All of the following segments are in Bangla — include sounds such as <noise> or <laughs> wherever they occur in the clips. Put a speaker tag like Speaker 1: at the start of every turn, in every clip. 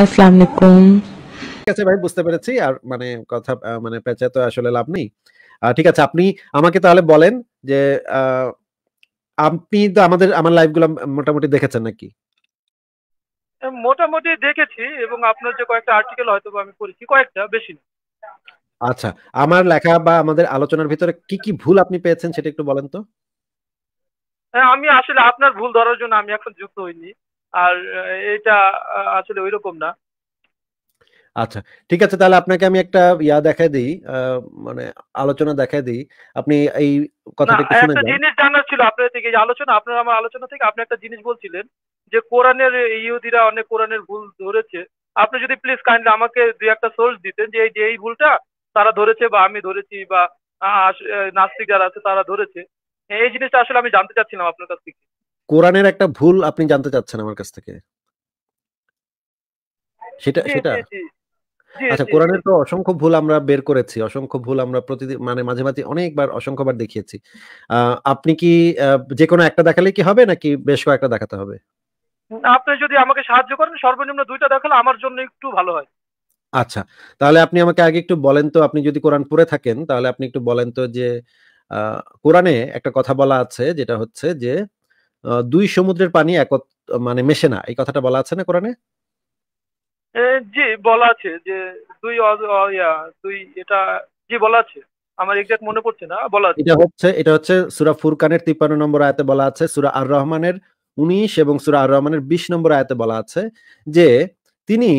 Speaker 1: আসসালামু আলাইকুম।
Speaker 2: ঠিক আছে ভাই বুঝতে পেরেছি। আর মানে কথা মানে পেঁচে তো আসলে লাভ নেই। ঠিক আছে আপনি আমাকে তাহলে বলেন যে আপনি তো আমাদের আমার লাইভগুলো মোটামুটি দেখেছেন নাকি?
Speaker 3: মোটামুটি দেখেছি এবং আপনার যে কয়েকটা আর্টিকেল হয়তো আমি পড়েছি কয়েকটা বেশি না।
Speaker 2: আচ্ছা আমার লেখা বা আমাদের আলোচনার ভিতরে কি কি ভুল আপনি পেয়েছেন সেটা একটু বলেন তো।
Speaker 3: হ্যাঁ আমি আসলে আপনার ভুল ধরার জন্য আমি এখন যুক্ত হইনি। আর এটা আসলে ওইরকম না।
Speaker 2: আচ্ছা ঠিক আছে তাহলে আপনাকে আমি একটা ইয়া দেখাই দিই মানে আলোচনা দেখাই দিই। আপনি এই কথাটা একটু শুনে
Speaker 3: একটা
Speaker 2: যান।
Speaker 3: জিনিস জানার ছিল আপনার থেকে যে আলোচনা আপনার আমার আলোচনা থেকে আপনি একটা জিনিস বলছিলেন যে কোরআনের ইহুদিরা অনেক কোরআনের ভুল ধরেছে। আপনি যদি প্লিজ কাইন্ডলি আমাকে দুই একটা সোর্স দিতেন যে এই যে এই ভুলটা তারা ধরেছে বা আমি ধরেছি বা নাস্তিক যারা আছে তারা ধরেছে। এই জিনিসটা আসলে আমি জানতে চাচ্ছিলাম আপনার কাছ থেকে।
Speaker 2: কোরআনের একটা ভুল আপনি জানতে চাচ্ছেন আমার কাছ থেকে। সেটা সেটা? আচ্ছা কোরআনের তো অসংখ্য ভুল আমরা বের করেছি অসংখ্য ভুল আমরা প্রতিদিন মানে মাঝে মাঝে অনেকবার অসংখ্যবার দেখিয়েছি। আপনি কি যে কোনো একটা দেখালে কি হবে নাকি বেশ কয়েকটা দেখাতে হবে?
Speaker 3: আপনি যদি আমাকে সাহায্য করেন সর্বনিম্ন দুইটা দেখালে আমার জন্য একটু ভালো হয়।
Speaker 2: আচ্ছা তাহলে আপনি আমাকে আগে একটু বলেন তো আপনি যদি কোরআন পড়ে থাকেন তাহলে আপনি একটু বলেন তো যে আহ, কোরআনে একটা কথা বলা আছে যেটা হচ্ছে যে দুই সমুদ্রের পানি এক মানে মেশে না এই কথাটা বলা আছে না কোরআনে?
Speaker 3: জি বলা আছে যে দুই দুই এটা জি বলা আছে। আমার এক্সাক্ট মনে পড়ছে না বলা আছে।
Speaker 2: এটা হচ্ছে এটা হচ্ছে সুরা ফুরকানের তিপ্পান্ন নম্বর আয়াতে বলা আছে সুরা আর রহমানের উনিশ এবং সুরা আর রহমানের বিশ নম্বর আয়াতে বলা আছে যে তিনি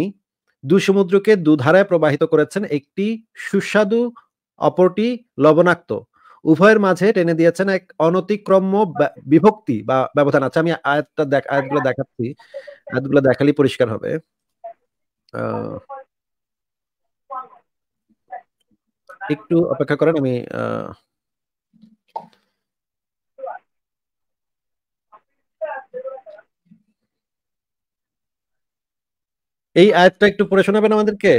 Speaker 2: দু সমুদ্রকে দুধারায় প্রবাহিত করেছেন একটি সুস্বাদু অপরটি লবণাক্ত। উভয়ের মাঝে টেনে দিয়েছেন এক অনতিক্রম্য বিভক্তি বা ব্যবধান আচ্ছা আমি আয়াতটা দেখ, আয়াতগুলো দেখাচ্ছি। আয়াতগুলো দেখালেই পরিষ্কার হবে। একটু অপেক্ষা করেন, আমি এই আয়াতটা একটু পড়ে শোনাবেন আমাদেরকে?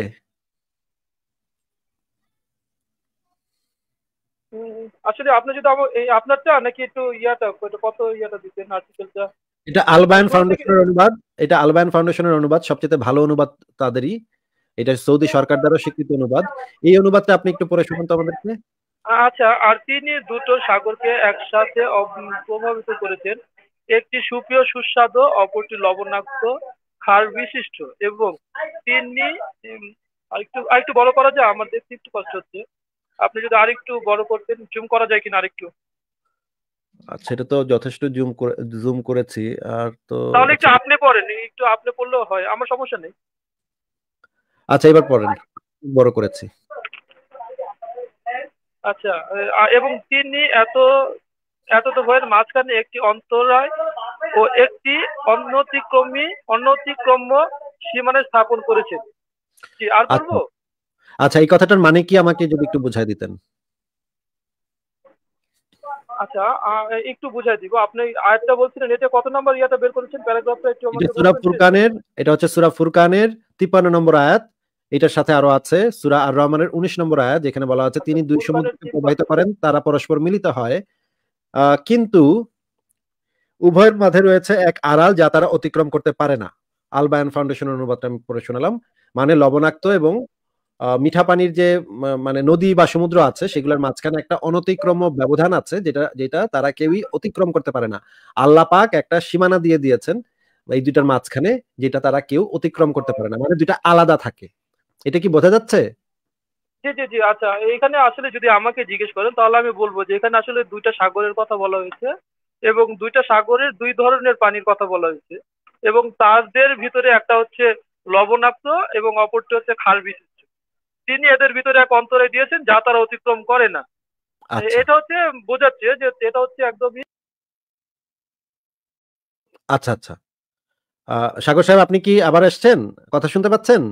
Speaker 3: আসলে আপনি যদি এই আপনারটা নাকি একটু ইয়াটা কত ইয়াটা দিতেন আর্টিকেলটা
Speaker 2: এটা আলবায়ন ফাউন্ডেশনের অনুবাদ এটা আলবায়ন ফাউন্ডেশনের অনুবাদ সবচেয়ে ভালো অনুবাদ তাদেরই। এটা সৌদি সরকার দ্বারা স্বীকৃত অনুবাদ। এই অনুবাদটা আপনি একটু পড়ে শোনান তো আমাদেরকে।
Speaker 3: আচ্ছা আর তিনি দুটো সাগরকে একসাথে প্রভাবিত করেছেন। একটি সুপ্রিয় সুস্বাদু অপরটি লবণাক্ত ক্ষার বিশিষ্ট এবং তিনি আরেকটু আরেকটু বড় করা যায় আমার দেখতে একটু কষ্ট হচ্ছে। আপনি যদি আরেকটু বড় করতেন জুম করা যায় কিনা আরেকটু?
Speaker 2: আচ্ছা এটা তো যথেষ্ট জুম করে জুম করেছি আর তো
Speaker 3: তাহলে একটু
Speaker 2: আচ্ছা।
Speaker 3: আপনি পড়েন একটু আপনি পড়লেও হয় আমার সমস্যা নেই।
Speaker 2: আচ্ছা এবার পড়েন বড় করেছি।
Speaker 3: আচ্ছা এবং তিনি এত এত তো ভয়ের মাঝখানে একটি অন্তরায় ও একটি অন্যতিক্রমী অনতিক্রম্য সীমানা স্থাপন করেছেন। আর
Speaker 2: আচ্ছা।
Speaker 3: বলব
Speaker 2: আচ্ছা এই কথাটার মানে কি আমাকে যদি একটু বুঝাই দিতেন?
Speaker 3: আচ্ছা একটু বুঝাই দিব। আপনি আয়াতটা বলছিলেন এটা কত নম্বর ইয়াটা বের করেছেন? প্যারাগ্রাফটা একটু আমাকে
Speaker 2: সুরা ফুরকানের এটা হচ্ছে সুরা ফুরকানের তিপ্পান্ন নম্বর আয়াত। এটার সাথে আরও আছে সুরা আর রহমানের উনিশ নম্বর আয়াত যেখানে বলা আছে তিনি দুই সমুদ্রকে প্রবাহিত করেন তারা পরস্পর মিলিত হয়। আহ, কিন্তু উভয়ের মাঝে রয়েছে এক আড়াল যা তারা অতিক্রম করতে পারে না। আলবায়ন ফাউন্ডেশনের অনুবাদটা আমি পড়ে শোনালাম। মানে লবণাক্ত এবং মিঠা পানির যে মানে নদী বা সমুদ্র আছে, সেগুলোর মাঝখানে একটা অনতিক্রম্য ব্যবধান আছে, যেটা যেটা তারা কেউই অতিক্রম করতে পারে না। আল্লাহ পাক একটা সীমানা দিয়ে দিয়েছেন এই দুইটার মাঝখানে, যেটা তারা কেউ অতিক্রম করতে পারে না। মানে দুইটা আলাদা থাকে। এটা কি বোঝা যাচ্ছে?
Speaker 3: জি জি জি আচ্ছা এখানে আসলে যদি আমাকে জিজ্ঞেস করেন, তাহলে আমি বলব যে এখানে আসলে দুইটা সাগরের কথা বলা হয়েছে এবং দুইটা সাগরের দুই ধরনের পানির কথা বলা হয়েছে এবং তাদের ভিতরে একটা হচ্ছে লবণাক্ত এবং অপরটি হচ্ছে ক্ষার বিশিষ্ট তিনি এদের ভিতরে এক অন্তরে দিয়েছেন যা তারা অতিক্রম করে না।
Speaker 2: আচ্ছা।
Speaker 3: এটা হচ্ছে বোঝাচ্ছে যে এটা হচ্ছে একদমই
Speaker 2: আচ্ছা আচ্ছা। সাগর সাহেব আপনি কি আবার এসছেন? কথা শুনতে পাচ্ছেন?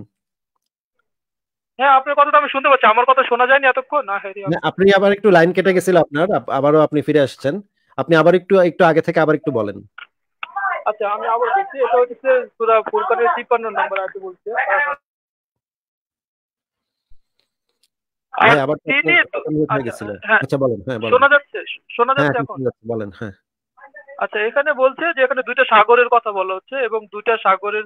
Speaker 3: হ্যাঁ আপনার কথাটা আমি শুনতে পাচ্ছি। আমার কথা শোনা যায়নি এতক্ষণ? না হ্যাঁ
Speaker 2: আপনি আবার একটু লাইন কেটে গেছিল আপনার। আবারও আপনি ফিরে আসছেন আপনি আবার একটু একটু আগে থেকে আবার একটু বলেন।
Speaker 3: আচ্ছা আমি আবার বলছি এটা হচ্ছে সুরা ফুরকানের তিপ্পান্ন নম্বর আছে বলছে আর
Speaker 2: হ্যাঁ আবার তো
Speaker 3: তিনি
Speaker 2: আপনার কথা mute হয়ে
Speaker 3: আচ্ছা
Speaker 2: গেছিল
Speaker 3: হ্যাঁ
Speaker 2: আচ্ছা বলেন হ্যাঁ বলেন
Speaker 3: শোনা যাচ্ছে শোনা
Speaker 2: হ্যাঁ
Speaker 3: আচ্ছা এখানে? বলছে যে এখানে দুইটা সাগরের কথা বলা হচ্ছে এবং দুইটা সাগরের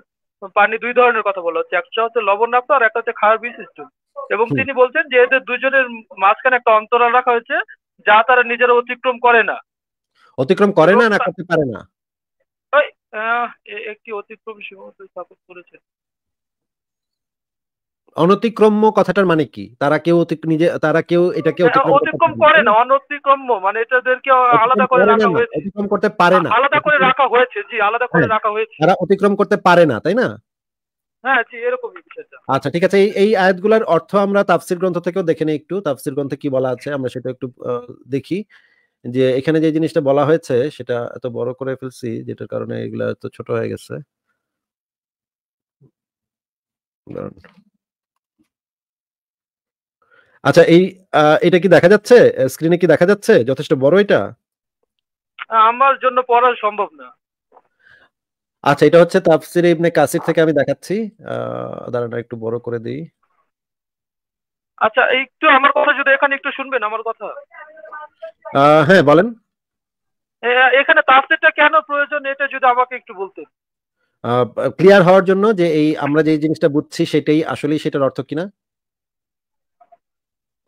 Speaker 3: পানি দুই ধরনের কথা বলা হচ্ছে। একটা হচ্ছে লবণাক্ত আর একটা হচ্ছে খাওয়ার বিশিষ্ট। এবং তিনি বলছেন যে এদের দুজনের মাঝখানে একটা অন্তরাল রাখা হয়েছে যা তারা নিজেরা অতিক্রম করে না।
Speaker 2: অতিক্রম করে না না করতে পারে না?
Speaker 3: একটি অতিক্রম সীমাবদ্ধ স্থাপন করেছে।
Speaker 2: অনতিক্রম্য কথাটার মানে কি? তারা কেউ নিজে তারা কেউ এটাকে অতিক্রম
Speaker 3: করে
Speaker 2: না।
Speaker 3: অনতিক্রম্য মানে এটাদেরকে আলাদা করে রাখা হয়েছে।
Speaker 2: অতিক্রম করতে পারে না।
Speaker 3: আলাদা করে রাখা হয়েছে জি আলাদা করে
Speaker 2: হ্যাঁ।
Speaker 3: রাখা হয়েছে।
Speaker 2: তারা অতিক্রম করতে পারে না তাই না?
Speaker 3: হ্যাঁ
Speaker 2: আচ্ছা ঠিক আছে এই আয়াতগুলোর অর্থ আমরা তাফসির গ্রন্থ থেকেও দেখে নিই একটু। তাফসির গ্রন্থে কি বলা আছে আমরা সেটা একটু দেখি। যে এখানে যে জিনিসটা বলা হয়েছে সেটা এত বড় করে ফেলছি যেটার কারণে এগুলা এত ছোট হয়ে গেছে। আচ্ছা এই এটা কি দেখা যাচ্ছে? স্ক্রিনে কি দেখা যাচ্ছে? যথেষ্ট বড় এটা?
Speaker 3: আমার জন্য পড়া সম্ভব না।
Speaker 2: আচ্ছা এটা হচ্ছে তাফসির ইবনে কাসির থেকে আমি দেখাচ্ছি। দাঁড়ান একটু বড় করে দিই।
Speaker 3: আচ্ছা একটু আমার কথা যদি এখানে একটু শুনবেন আমার কথা।
Speaker 2: হ্যাঁ বলেন।
Speaker 3: এখানে তাফসিরটা কেন প্রয়োজন এটা যদি আমাকে একটু বলতেন।
Speaker 2: ক্লিয়ার হওয়ার জন্য যে এই আমরা যে জিনিসটা বুঝছি সেটাই আসলেই সেটার অর্থ কিনা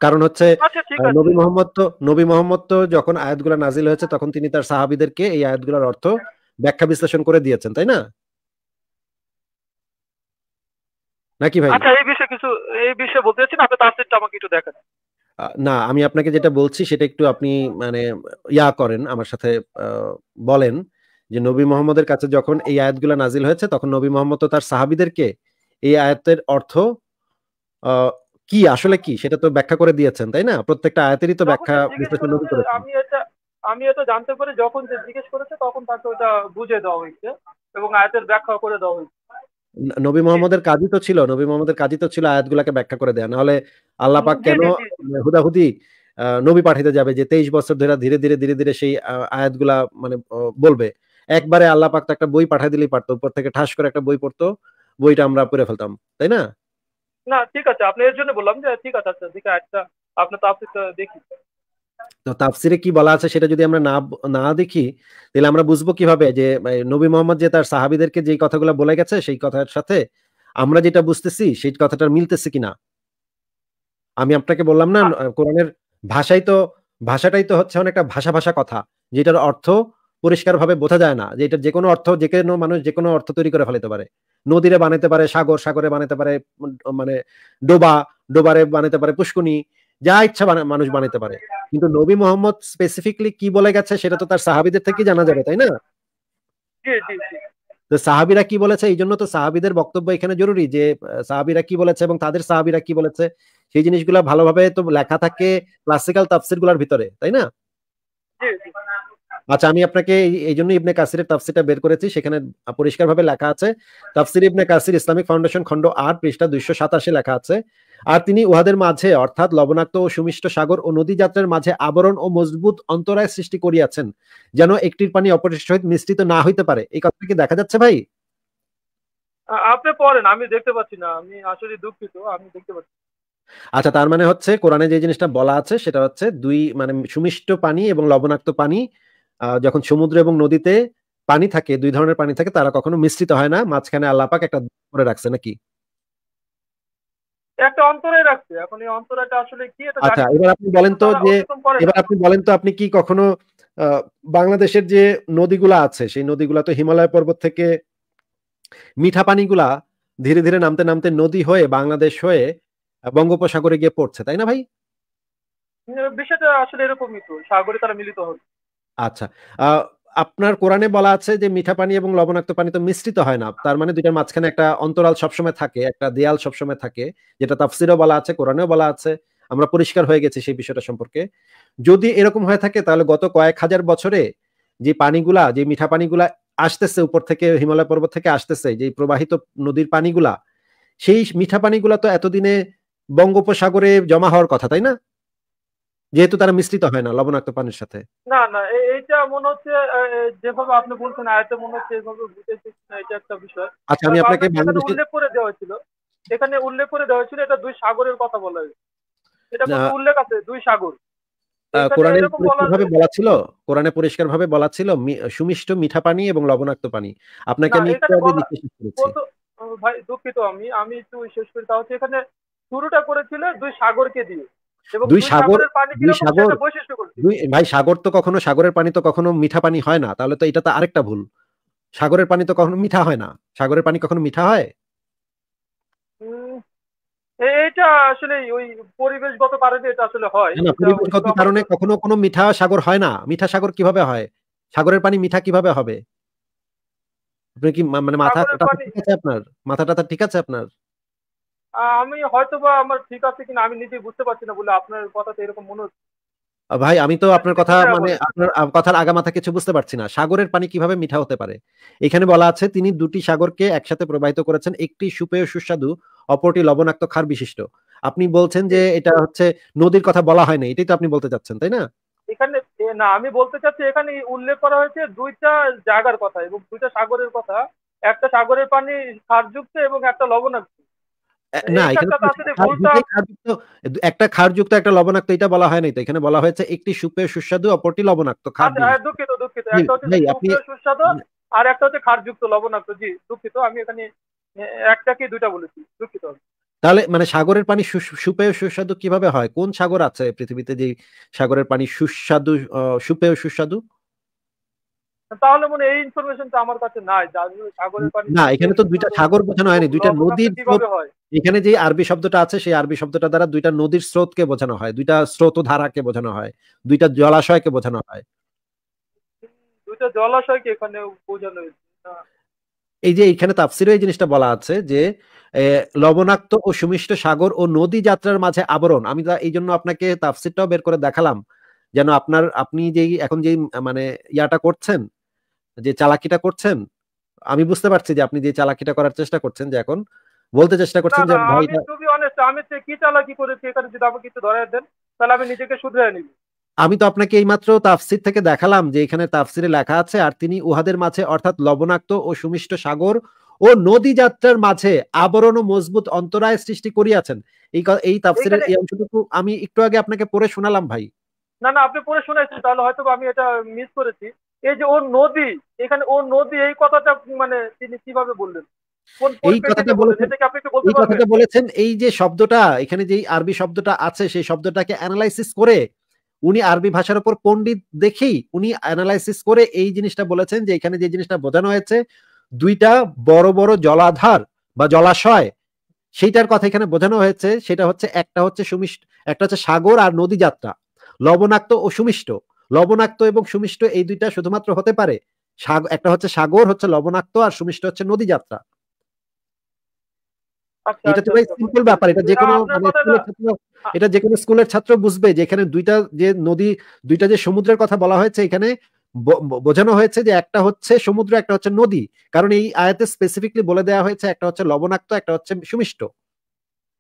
Speaker 2: কারণ হচ্ছে
Speaker 3: আচ্ছা
Speaker 2: নবী মোহাম্মদ তো নবী মোহাম্মদ তো যখন আয়াতগুলো নাজিল হয়েছে তখন তিনি তার সাহাবিদেরকে এই আয়াতগুলোর অর্থ ব্যাখ্যা বিশ্লেষণ করে দিয়েছেন তাই না? নাকি ভাই?
Speaker 3: আচ্ছা এই বিষয়ে কিছু এই বিষয়ে বলতে চাচ্ছেন আপনি তাফসিরটা আমাকে একটু দেখান।
Speaker 2: না আমি আপনাকে যেটা বলছি সেটা একটু আপনি মানে ইয়া করেন আমার সাথে আহ, বলেন যে নবী মোহাম্মদের কাছে যখন এই আয়াতগুলো নাজিল হয়েছে তখন নবী মোহাম্মদ তো তার সাহাবিদেরকে এই আয়াতের অর্থ আহ, কি? আসলে কি? সেটা তো ব্যাখ্যা করে দিয়েছেন তাই না? প্রত্যেকটা আয়াতেরই তো ব্যাখ্যা বিশ্লেষণ করেছেন।
Speaker 3: আমি এটা আমি এটা জানতে পারি যখন যে জিজ্ঞেস করেছে তখন তাকে ওটা বুঝিয়ে দেওয়া হয়েছে এবং আয়াতের ব্যাখ্যা করে দেওয়া হয়েছে।
Speaker 2: নবী মোহাম্মদের কাজই তো ছিল নবী মোহাম্মদের কাজই তো ছিল আয়াতগুলাকে ব্যাখ্যা করে দেয়া। নাহলে আল্লাহ পাক কেন। হুদাহুদি আহ, নবী পাঠাইতে যাবে যে তেইশ বছর ধরে ধীরে ধীরে ধীরে ধীরে সেই আয়াতগুলা মানে বলবে। একবারে আল্লাহ পাক তো একটা বই পাঠাই দিলেই পারতো উপর থেকে ঠাস করে একটা বই পড়তো বইটা আমরা পড়ে ফেলতাম তাই না?
Speaker 3: না ঠিক আছে আপনি এর জন্য বললাম যে ঠিক আছে আচ্ছা দেখে একটা আপনার তাফসিরটা দেখি।
Speaker 2: তো তাফসিরে কি বলা আছে সেটা যদি আমরা না না দেখি তাহলে আমরা বুঝব কীভাবে যে নবী মোহাম্মদ যে তার সাহাবিদেরকে যে কথাগুলো বলে গেছে সেই কথার সাথে আমরা যেটা বুঝতেছি সেই কথাটা মিলতেছে কিনা? আমি আপনাকে বললাম না কোরআনের ভাষাই তো ভাষাটাই তো হচ্ছে অনেকটা ভাষা ভাষা কথা যেটার অর্থ পরিষ্কারভাবে বোঝা যায় না যে এটার যে কোনো অর্থ যে কোনো মানুষ যে কোনো অর্থ তৈরি করে ফেলতে পারে। নদীরে বানাতে পারে সাগর সাগরে বানাতে পারে মানে ডোবা ডোবারে বানাতে পারে পুষ্কুনি যা ইচ্ছা মানুষ বানাতে পারে। কিন্তু নবী মোহাম্মদ স্পেসিফিকলি কি বলে গেছে সেটা তো তার সাহাবিদের থেকে জানা যাবে তাই না? তো সাহাবিরা কি বলেছে? এই জন্য তো সাহাবিদের বক্তব্য এখানে জরুরি যে সাহাবিরা কি বলেছে এবং তাদের সাহাবিরা কি বলেছে সেই জিনিসগুলো ভালোভাবে তো লেখা থাকে ক্লাসিক্যাল তাফসিরগুলার ভিতরে তাই না? আচ্ছা আমি আপনাকে এই- জন্য ইবনে কাসিরের তাফসিরটা বের করেছি। সেখানে পরিষ্কারভাবে লেখা আছে তাফসির ইবনে কাসির ইসলামিক ফাউন্ডেশন খণ্ড আট পৃষ্ঠা দুইশো সাতাশে লেখা আছে আর তিনি উহাদের মাঝে অর্থাৎ লবণাক্ত ও সুমিষ্ট সাগর ও নদী যাত্রার মাঝে আবরণ ও মজবুত অন্তরায় সৃষ্টি করিয়াছেন যেন একটির পানি অপরের সহিত মিশ্রিত না হইতে পারে। এই কথাটা কি দেখা যাচ্ছে ভাই?
Speaker 3: আপনি পড়েন আমি দেখতে পাচ্ছি না আমি আসলে দুঃখিত আমি দেখতে পাচ্ছি
Speaker 2: আচ্ছা তার মানে হচ্ছে কোরআনে যে জিনিসটা বলা আছে সেটা হচ্ছে দুই মানে সুমিষ্ট পানি এবং লবণাক্ত পানি আহ, যখন সমুদ্র এবং নদীতে পানি থাকে দুই ধরনের পানি থাকে তারা কখনো মিশ্রিত হয় না। মাঝখানে আল্লাপাক একটা করে রাখছে নাকি?
Speaker 3: একটা অন্তরে রাখছে। এখন এই অন্তরাটা আসলে কি? এটা
Speaker 2: আচ্ছা এবার আপনি বলেন তো যে। এবার আপনি বলেন তো আপনি কি কখনো বাংলাদেশের যে নদীগুলা আছে সেই নদীগুলা তো হিমালয় পর্বত থেকে মিঠা পানিগুলা ধীরে ধীরে নামতে নামতে নদী হয়ে বাংলাদেশ হয়ে বঙ্গোপসাগরে গিয়ে পড়ছে তাই না ভাই?
Speaker 3: বিষয়টা আসলে এরকমই তো। সাগরে তারা মিলিত হবে
Speaker 2: আচ্ছা। আপনার কোরআনে বলা আছে যে মিঠা পানি এবং লবণাক্ত পানি তো মিশ্রিত হয় না। তার মানে দুইটার মাঝখানে একটা অন্তরাল সবসময় থাকে, একটা দেয়াল সবসময় থাকে, যেটা তাফসিরও বলা আছে, কোরআনেও বলা আছে। আমরা পরিষ্কার হয়ে গেছি সেই বিষয়টা সম্পর্কে। যদি এরকম হয়ে থাকে, তাহলে গত কয়েক হাজার বছরে যে পানিগুলা, যে মিঠা পানিগুলা আসতেছে উপর থেকে, হিমালয় পর্বত থেকে আসতেছে যে প্রবাহিত নদীর পানিগুলা, সেই মিঠা পানিগুলা তো এতদিনে বঙ্গোপসাগরে জমা হওয়ার কথা, তাই না? যেহেতু তারা মিশ্রিত হয় না লবণাক্ত পানির সাথে।
Speaker 3: না না এইটা মনে হচ্ছে যেভাবে আপনি বলছেন আয়তে মনে হচ্ছে এইভাবে বুঝেছি না এটা একটা বিষয়।
Speaker 2: আচ্ছা আমি আপনাকে বাংলাদেশে
Speaker 3: উল্লেখ করে দেওয়া হয়েছিল। এখানে উল্লেখ করে দেওয়া হয়েছিল এটা দুই সাগরের কথা বলা হয়েছে। এটা। উল্লেখ আছে দুই সাগর।
Speaker 2: কোরআনে পরিষ্কারভাবে বলা ছিল কোরআনে পরিষ্কার ভাবে বলা ছিল সুমিষ্ট মিঠা পানি এবং লবণাক্ত পানি। আপনাকে আমি
Speaker 3: ভাই দুঃখিত আমি আমি একটু শেষ করি তা হচ্ছে এখানে শুরুটা করেছিল দুই সাগরকে দিয়ে।
Speaker 2: দুই সাগর দুই সাগর দুই ভাই সাগর তো কখনো সাগরের পানি তো কখনো মিঠা পানি হয় না। তাহলে তো এটা তো আরেকটা ভুল। সাগরের পানি তো কখনো মিঠা হয় না। সাগরের পানি কখনো মিঠা হয়?
Speaker 3: এটা আসলে ওই পরিবেশগত কারণে এটা আসলে হয়।
Speaker 2: না পরিবেশগত কারণে কখনো কোনো মিঠা সাগর হয় না। মিঠা সাগর কীভাবে হয়? সাগরের পানি মিঠা কীভাবে হবে? আপনি কি মানে মাথা ঠিক আছে আপনার? মাথা টাথা ঠিক আছে আপনার?
Speaker 3: আমি হয়তো বা আমার ঠিক আছে কিনা আমি নিজে বুঝতে পারছি না বলে আপনার কথাতে এরকম মনে হচ্ছে।
Speaker 2: ভাই আমি তো আপনার কথা মানে আপনার কথার আগামাথা কিছু বুঝতে পারছি না। সাগরের পানি কীভাবে মিঠা হতে পারে? এখানে বলা আছে তিনি দুটি সাগরকে একসাথে প্রবাহিত করেছেন। একটি সুপেয় সুস্বাদু অপরটি লবণাক্ত খার বিশিষ্ট। আপনি বলছেন যে এটা হচ্ছে নদীর কথা বলা হয়নি এটাই তো আপনি বলতে চাচ্ছেন তাই না?
Speaker 3: এখানে না আমি বলতে চাচ্ছি এখানে উল্লেখ করা হয়েছে দুইটা জায়গার কথা এবং দুইটা সাগরের কথা। একটা সাগরের পানি খারযুক্ত এবং একটা লবণাক্ত।
Speaker 2: না একটা ক্ষারযুক্ত একটা লবণাক্ত এটা বলা হয় নাই তো। এখানে বলা হয়েছে একটি সুপেয় সুস্বাদু অপরটি লবণাক্ত
Speaker 3: দুঃখিত দুঃখিত। একটা হচ্ছে সুস্বাদু আর একটা হচ্ছে ক্ষারযুক্ত লবণাক্ত। জি দুঃখিত। আমি এখানে একটাকে দুইটা বলেছি? দুঃখিত।
Speaker 2: তাহলে মানে সাগরের পানি সুপেয় সুস্বাদু কীভাবে হয়? কোন সাগর আছে পৃথিবীতে যে সাগরের পানি সুস্বাদু সুপেয় সুস্বাদু?
Speaker 3: তাহলে মনে এই ইনফরমেশনটা আমার কাছে নাই সাগরের পানি
Speaker 2: না এখানে তো দুইটা সাগর বোঝানো হয়নি দুইটা নদীর এখানে যে আরবি শব্দটা আছে সেই আরবি শব্দটা দ্বারা দুইটা নদীর স্রোতকে বোঝানো হয় দুইটা স্রোত ধারাকে বোঝানো হয় দুইটা জলাশয়কে বোঝানো হয়।
Speaker 3: দুইটা জলাশয়কে এখানে বোঝানো হয়েছে।
Speaker 2: এই যে এখানে তাফসিরে এই জিনিসটা বলা আছে যে লবণাক্ত ও সুমিষ্ট সাগর ও নদী যাত্রার মাঝে আবরণ। আমি এই জন্য আপনাকে তাফসিরটাও বের করে দেখালাম যেন আপনার আপনি যেই এখন যেই মানে ইয়াটা করছেন যে চালাকিটা করছেন আমি বুঝতে পারছি যে আপনি যে চালাকিটা করার চেষ্টা করছেন যে এখন বলতে চেষ্টা করছেন যে
Speaker 3: ভাই আমি কি চালাকি করেছি এখানে যদি আমাকে কিছু ধরে দেন তাহলে আমি নিজেকে শুধরে নিব।
Speaker 2: আমি তো আপনাকে এইমাত্র তাফসির থেকে দেখালাম যে এখানে তাফসিরে লেখা আছে আর তিনি উহাদের মাঝে অর্থাৎ লবণাক্ত ও সুমিষ্ট সাগর ও নদী যাত্রার মাঝে আবরণ ও মজবুত অন্তরায় সৃষ্টি করিয়াছেন। এই এই তাফসিরের এই অংশটুকু আমি একটু আগে আপনাকে পড়ে শোনালাম ভাই।
Speaker 3: না না আপনি পড়ে শুনেছেন তাহলে হয়তো আমি এটা মিস করেছি। এই যে ও নদী এখানে ও নদী এই কথাটা মানে তিনি কীভাবে বললেন?
Speaker 2: এই কথাটা বলেছেন এই কথাটা বলেছেন এই যে শব্দটা এখানে যে আরবি শব্দটা আছে সেই শব্দটাকে অ্যানালাইসিস করে উনি আরবি ভাষার উপর পণ্ডিত দেখেই উনি অ্যানালাইসিস করে এই জিনিসটা বলেছেন যে এখানে যে জিনিসটা বোঝানো হয়েছে দুইটা বড় বড় জলাধার বা জলাশয় সেইটার কথা এখানে বোঝানো হয়েছে সেটা হচ্ছে একটা হচ্ছে সুমিষ্ট একটা হচ্ছে সাগর আর নদী যাত্রা লবণাক্ত ও সুমিষ্ট। লবণাক্ত এবং সুমিষ্ট এই দুইটা শুধুমাত্র হতে পারে। একটা হচ্ছে সাগর হচ্ছে লবণাক্ত আর সুমিষ্ট হচ্ছে নদী যাত্রা। আচ্ছা, এটা তো আচ্ছা, ভাই সিম্পল আচ্ছা। ব্যাপার এটা যে কোনো মানে এটা যে কোনো স্কুলের ছাত্র বুঝবে যে এখানে দুইটা যে নদী দুইটা যে সমুদ্রের কথা বলা হয়েছে এখানে বোঝানো হয়েছে যে একটা হচ্ছে সমুদ্র একটা হচ্ছে নদী। কারণ এই আয়াতে স্পেসিফিকলি বলে দেওয়া হয়েছে একটা হচ্ছে লবণাক্ত একটা হচ্ছে সুমিষ্ট।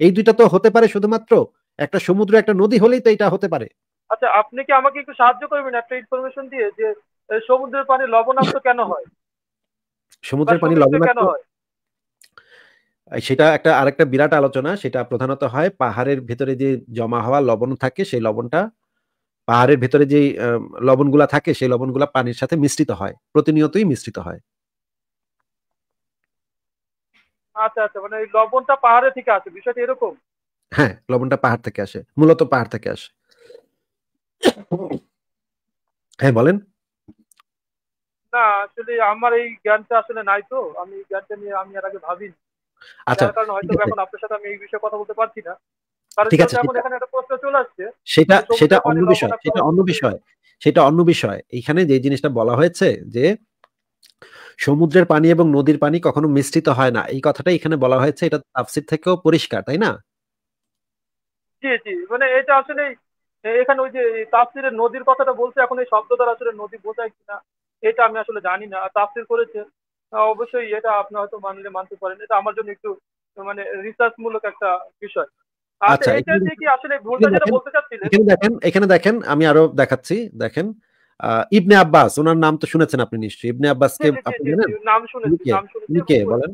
Speaker 2: এই দুইটা তো হতে পারে শুধুমাত্র। একটা সমুদ্র একটা নদী হলেই তো এটা হতে পারে।
Speaker 3: আচ্ছা আপনি কি আমাকে একটু সাহায্য করবেন? একটা ইনফরমেশন দিয়ে যে সমুদ্রের পানি লবণাক্ত কেন হয়?
Speaker 2: সমুদ্রের পানি লবণাক্ত হয়? সেটা একটা আরেকটা বিরাট আলোচনা। সেটা প্রধানত হয় পাহাড়ের ভেতরে যে জমা হওয়া লবণ থাকে সেই লবণটা পাহাড়ের ভেতরে যে লবণগুলা থাকে সেই লবণগুলা পানির সাথে মিশ্রিত হয়। প্রতিনিয়তই মিশ্রিত হয়।
Speaker 3: আচ্ছা আচ্ছা মানে এই লবণটা পাহাড়ে থেকে আসে। বিষয়টা এরকম?
Speaker 2: হ্যাঁ লবণটা পাহাড় থেকে আসে। মূলত পাহাড় থেকে আসে। হ্যাঁ বলেন।
Speaker 3: না আসলে আমার এই জ্ঞানটা আসলে নাই তো। আমি জ্ঞানটা নিয়ে আমি আর আগে ভাবিনি। আচ্ছা। কারণ হয়তো এখন আপনার সাথে আমি এই বিষয়ে কথা বলতে পারছি না।
Speaker 2: ঠিক আছে সেটা সেটা অন্য বিষয় সেটা অন্য বিষয় সেটা অন্য বিষয়। এখানে যে জিনিসটা বলা হয়েছে যে সমুদ্রের পানি এবং নদীর পানি কখনো মিশ্রিত হয় না। এই কথাটা এখানে বলা হয়েছে। এটা তাফসির থেকেও পরিষ্কার তাই না?
Speaker 3: জি জি। মানে এটা আসলে এখানে ওই যে তাফসিরের নদীর কথাটা বলছে এখন এই শব্দ দ্বারা আসলে নদী বোঝায় কিনা এটা আমি আসলে জানি না। তাফসির করেছে অবশ্যই এটা আপনি হয়তো মানলে মানতে পারেন। এটা আমার জন্য একটু মানে রিসার্চ মূলক একটা বিষয়।
Speaker 2: আচ্ছা, এখানে দেখেন এখানে দেখেন আমি আরও দেখাচ্ছি দেখেন ইবনে আব্বাস ওনার নাম তো শুনেছেন আপনি নিশ্চয়ই ইবনে আব্বাস কে আপনি জানেন
Speaker 3: নাম শুনেছি নাম শুনেছি
Speaker 2: উনি কে বলেন?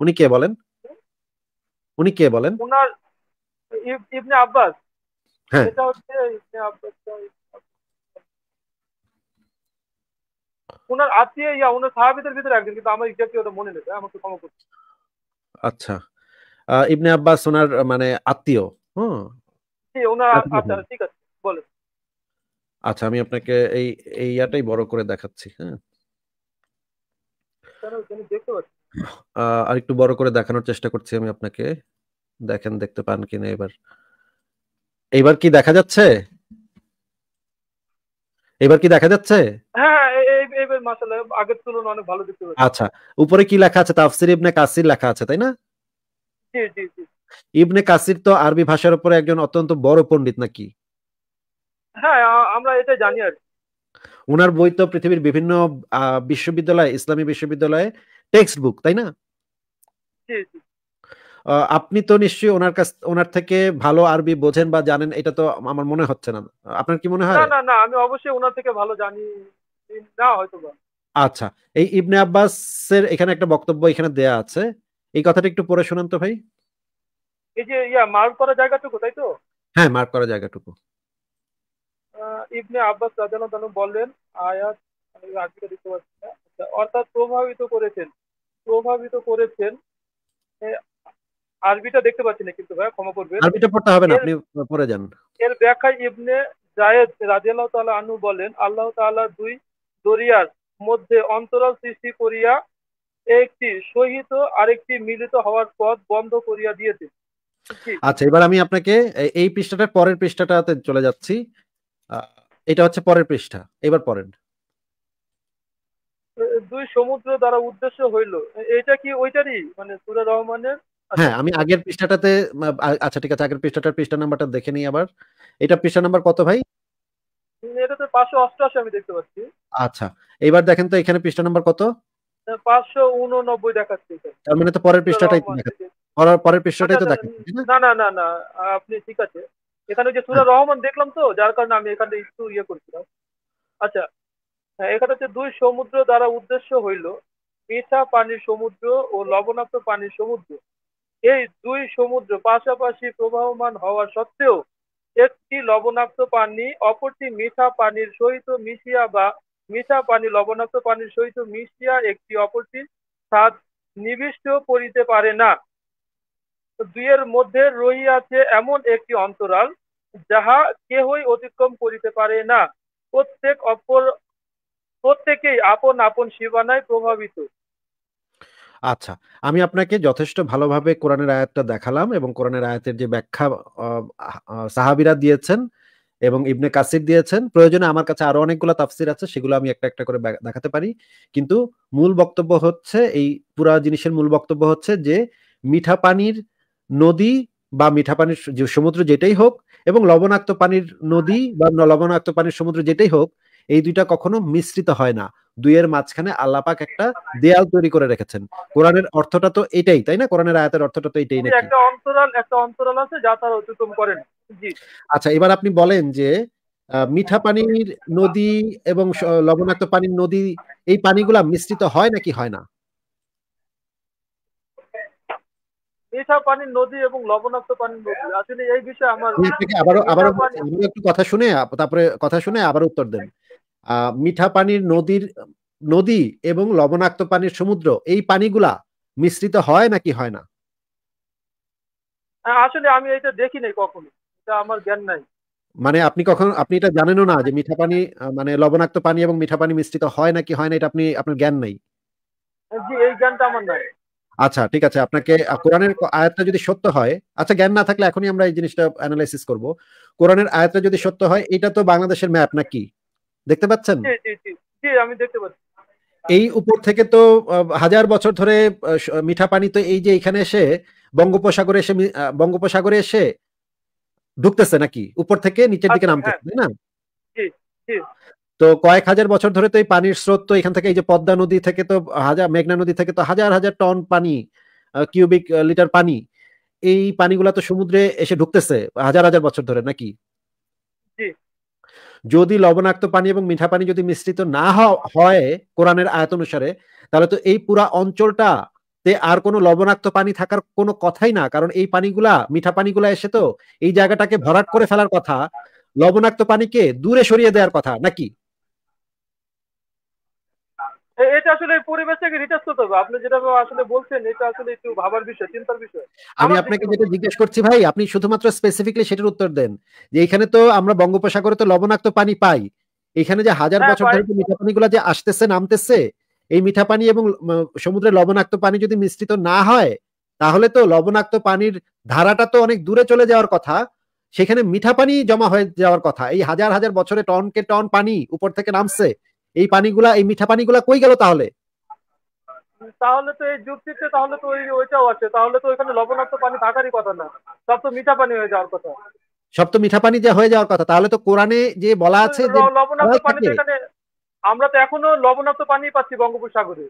Speaker 2: উনি কে বলেন? উনি কে বলেন?
Speaker 3: ওনার ইবনে আব্বাস।
Speaker 2: হ্যাঁ।
Speaker 3: এটা হচ্ছে ওনার আত্মীয় ইয়া ওনার সাহাবিদের ভিতরে একজন কিন্তু আমার এক্স্যাক্টলি ওটা মনে নেই আমাকে ক্ষমা
Speaker 2: আচ্ছা। ইবনে আব্বাস ওনার মানে আত্মীয় হ্যাঁ
Speaker 3: ওনার
Speaker 2: আচ্ছা,
Speaker 3: ঠিক আছে বলেন।
Speaker 2: আচ্ছা আমি আপনাকে এই এই ইয়াটাই বড় করে দেখাচ্ছি হ্যাঁ।
Speaker 3: দেখতে পাচ্ছি
Speaker 2: আহ, আর একটু বড় করে দেখানোর চেষ্টা করছি আমি আপনাকে। দেখেন দেখতে পান কিনা এবার। এইবার কি দেখা যাচ্ছে? এবার কি দেখা যাচ্ছে?
Speaker 3: হ্যাঁ
Speaker 2: আচ্ছা উপরে কি লেখা আছে? তাফসির ইবনে কাসির লেখা আছে তাই না? ইবনে কাসির তো আরবি ভাষার উপরে একজন অত্যন্ত বড় পণ্ডিত নাকি?
Speaker 3: হ্যাঁ আমরা এটা জানি আর।
Speaker 2: ওনার বই তো পৃথিবীর বিভিন্ন বিশ্ববিদ্যালয় ইসলামী বিশ্ববিদ্যালয়ে টেক্সট বুক তাই না?
Speaker 3: জি জি।
Speaker 2: আহ, আপনি তো নিশ্চয়ই ওনার কাছ ওনার থেকে ভালো আরবি বোঝেন বা জানেন এটা তো আমার মনে হচ্ছে না। আপনার কি মনে হয়?
Speaker 3: না না না আমি অবশ্যই ওনার থেকে ভালো জানি। না হয়তো
Speaker 2: আচ্ছা এই ইবনে আব্বাসের এখানে একটা বক্তব্য এখানে দেয়া আছে। এই কথাটা একটু পড়ে শোনান তো ভাই।
Speaker 3: এই যে ইয়া মার্ক করা জায়গাটুকু তাই তো?
Speaker 2: হ্যাঁ মার্ক করা জায়গাটুকু।
Speaker 3: ইবনে আব্বাস রাদিয়াল্লাহু তাআলা বললেন আয়াত আমি আজকে দেখতে পাচ্ছি না। আচ্ছা, অর্থাৎ প্রভাবিত করেছেন প্রভাবিত করেছেন আরবিটা দেখতে পাচ্ছি না কিন্তু ভাই ক্ষমা করবেন।
Speaker 2: আরবিটা পড়তে হবে না আপনি পড়ে যান।
Speaker 3: এর ব্যাখ্যায় ইবনে জায়েদ রাদিয়াল্লাহু তাআলা আনহু বলেন আল্লাহ তাআলা দুই দরিয়ার মধ্যে অন্তরাল সৃষ্টি করিয়া একটি সহিত আরেকটি মিলিত হওয়ার পথ বন্ধ করিয়া দিয়েছেন।
Speaker 2: আচ্ছা এবার আমি আপনাকে এই পৃষ্ঠাটার পরের পৃষ্ঠাটাতে চলে যাচ্ছি। এটা হচ্ছে পরের পৃষ্ঠা এবার পড়েন।
Speaker 3: দুই সমুদ্র দ্বারা উদ্দেশ্য হইল। এটা কি ওইটারই? মানে সূরা রহমানের
Speaker 2: হ্যাঁ আমি আগের পৃষ্ঠাটাতে আচ্ছা ঠিক আছে আগের পৃষ্ঠাটার পৃষ্ঠা নাম্বারটা দেখে নিই আবার। এটা পৃষ্ঠা নাম্বার কত ভাই?
Speaker 3: এটাতে পাঁচশো অষ্টআশি আমি দেখতে পাচ্ছি।
Speaker 2: আচ্ছা এবার দেখেন তো এখানে পৃষ্ঠা নাম্বার কত?
Speaker 3: পাঁচশো উননব্বই দেখাচ্ছে এখানে।
Speaker 2: তার মানে তো পরের পৃষ্ঠাটাই তো দেখাচ্ছে। পরের- পরের পৃষ্ঠাটাই তো
Speaker 3: আচ্ছা,
Speaker 2: দেখাচ্ছে না?
Speaker 3: না না না না আপনি ঠিক আছে। এখানে যে সুরা রহমান দেখলাম তো যার কারণে আমি এখানে একটু ইয়ে করছিলাম। আচ্ছা হ্যাঁ এখানে হচ্ছে দুই সমুদ্র দ্বারা উদ্দেশ্য হইল মিঠা পানির সমুদ্র ও লবণাক্ত পানির সমুদ্র। এই দুই সমুদ্র পাশাপাশি প্রবাহমান হওয়া সত্ত্বেও একটি লবণাক্ত পানি, অপরটি মিঠা পানির সহিত মিশিয়া বা মিঠা পানি লবণাক্ত পানির সহিত মিশিয়া একটি অপরটির স্বাদ নিবিষ্ট করিতে পারে না। দুইয়ের মধ্যে রহিয়াছে এমন একটি অন্তরাল যাহা কেহই অতিক্রম করিতে পারে না। প্রত্যেক অপর, প্রত্যেকেই আপন আপন সীমানায় প্রভাবিত।
Speaker 2: আচ্ছা আমি আপনাকে যথেষ্ট ভালোভাবে কোরআনের আয়াতটা দেখালাম এবং কোরআনের আয়াতের যে ব্যাখ্যা সাহাবিরা দিয়েছেন এবং ইবনে কাসির দিয়েছেন, প্রয়োজনে আমার কাছে আরও অনেকগুলো তাফসির আছে, সেগুলো আমি একটা একটা করে দেখাতে পারি। কিন্তু মূল বক্তব্য হচ্ছে, এই পুরা জিনিসের মূল বক্তব্য হচ্ছে যে, মিঠা পানির নদী বা মিঠা পানির যে সমুদ্র যেটাই হোক এবং লবণাক্ত পানির নদী বা লবণাক্ত পানির সমুদ্র যেটাই হোক, এই দুইটা কখনো মিশ্রিত হয় না। দুইয়ের মাঝখানে আল্লাপাক একটা দেয়াল তৈরি করে রেখেছেন। কোরআনের অর্থটা তো এটাই তাই না? কোরআনের আয়াতের অর্থটা তো এটাই নাকি?
Speaker 3: একটা অন্তরাল একটা অন্তরাল আছে যা তারা অতিক্রম করেন।
Speaker 2: আচ্ছা এবার আপনি বলেন যে মিঠা পানির নদী এবং লবণাক্ত পানির নদী এই পানিগুলা মিশ্রিত হয় নাকি হয় না?
Speaker 3: মিঠা পানির নদী এবং লবণাক্ত পানির নদী আসলে এই বিষয়ে আমার
Speaker 2: আবারও আবারও একটু কথা শুনে তারপরে কথা শুনে আবার উত্তর দেন। মিঠা পানির নদীর নদী এবং লবণাক্ত পানির সমুদ্র এই পানিগুলা মিশ্রিত হয় নাকি হয় না?
Speaker 3: হ্যাঁ, আসলে আমি এটা দেখি নাই কখনো। এটা আমার জ্ঞান নাই।
Speaker 2: মানে আপনি কখন আপনি এটা জানেনও না যে মিঠা পানি মানে লবণাক্ত পানি এবং মিঠা পানি মিশ্রিত হয় নাকি হয় না এটা আপনি আপনার জ্ঞান নাই।
Speaker 3: জি এই জ্ঞানটা আমার নাই।
Speaker 2: আচ্ছা ঠিক আছে আপনাকে কোরআনের আয়াতটা যদি সত্য হয় আচ্ছা জ্ঞান না থাকলে এখনই আমরা এই জিনিসটা অ্যানালাইসিস করব। কোরআনের আয়াতটা যদি সত্য হয় এটা তো বাংলাদেশের ম্যাপ নাকি? দেখতে পাচ্ছেন?
Speaker 3: জি আমি দেখতে পাচ্ছি।
Speaker 2: এই উপর থেকে তো হাজার বছর ধরে মিঠা পানি তো এই যে এখানে এসে বঙ্গোপসাগরে এসে বঙ্গোপসাগরে এসে ঢুকতেছে নাকি? উপর থেকে নিচের দিকে
Speaker 3: আচ্ছা,
Speaker 2: নামতেছে তাই না? তো কয়েক হাজার বছর ধরে তো এই পানির স্রোত তো এখান থেকে এই যে পদ্মা নদী থেকে তো হাজার মেঘনা নদী থেকে তো হাজার হাজার টন পানি কিউবিক লিটার পানি এই পানিগুলা তো সমুদ্রে এসে ঢুকতেছে হাজার হাজার বছর ধরে নাকি। যদি লবণাক্ত পানি এবং মিঠা পানি যদি মিশ্রিত না হয় কোরআনের আয়াত অনুসারে, তাহলে তো এই পুরা অঞ্চলটা তে আর কোনো লবণাক্ত পানি থাকার কোনো কথাই না। কারণ এই পানিগুলা, মিঠা পানিগুলা এসে তো এই জায়গাটাকে ভরাট করে ফেলার কথা, লবণাক্ত পানিকে দূরে সরিয়ে দেওয়ার কথা, নাকি?
Speaker 3: এটা আসলে পরিবেশটাকে রিচার্জ করতে হবে আপনি যেটা আসলে বলছেন এটা আসলে একটু ভাবার বিষয় চিন্তার বিষয়।
Speaker 2: আমি আপনাকে যেটা জিজ্ঞেস করছি ভাই আপনি শুধুমাত্র স্পেসিফিকলি সেটার উত্তর দেন। যে এখানে তো আমরা বঙ্গোপসাগরে তো লবণাক্ত পানি পাই। এখানে যে হাজার
Speaker 3: হ্যাঁ,
Speaker 2: বছর ধরে মিঠা পানিগুলো যে আসতেছে নামতেছে এই মিঠা পানি এবং উম, সমুদ্রের লবণাক্ত পানি যদি মিশ্রিত না হয় তাহলে তো লবণাক্ত পানির ধারাটা তো অনেক দূরে চলে যাওয়ার কথা। সেখানে মিঠা পানি জমা হয়ে যাওয়ার কথা। এই হাজার হাজার বছরে টনকে টন পানি উপর থেকে নামছে। এই পানিগুলা এই মিঠা পানিগুলা কই গেল তাহলে?
Speaker 3: তাহলে তো এই যুক্তিতে তাহলে তো ওই ওইটাও আছে। তাহলে তো ওইখানে লবণাক্ত পানি থাকারই কথা না। সব তো মিঠা পানি হয়ে যাওয়ার কথা।
Speaker 2: সব তো মিঠা পানি যে হয়ে যাওয়ার কথা তাহলে তো কোরআনে যে বলা আছে যে
Speaker 3: লবণাক্ত পানি এখানে আমরা তো এখনও লবণাক্ত পানি পাচ্ছি বঙ্গোপসাগরে।